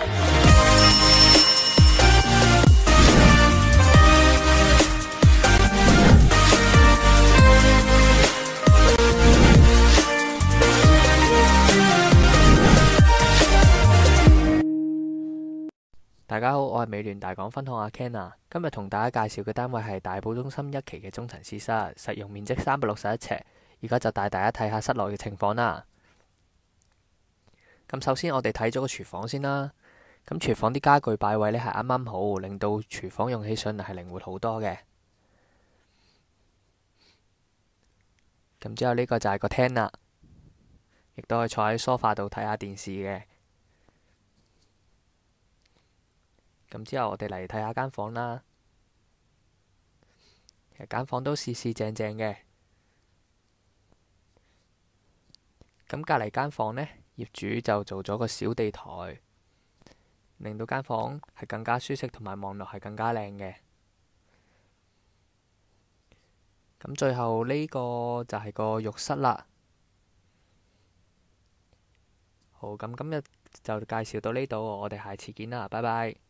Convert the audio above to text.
大家好，我係美聯大港分行阿 Ken 啊，今日同大家介紹嘅單位係大埔中心一期嘅中層試室，實用面積三百六十一尺。而家就帶大家睇下室內嘅情況啦。咁首先我哋睇咗個廚房先啦。咁廚房啲家具擺位呢係啱啱好，令到廚房用起上嚟係靈活好多嘅。咁之後呢個就係個廳啦，亦都可以坐喺梳化度睇下電視嘅。咁之後，我哋嚟睇下間房啦。其實間房都四四正正嘅。咁隔離間房呢，業主就做咗個小地台，令到間房係更加舒適，同埋望落係更加靚嘅。咁最後呢個就係個浴室啦。好，咁今日就介紹到呢度，我哋下次見啦，拜拜。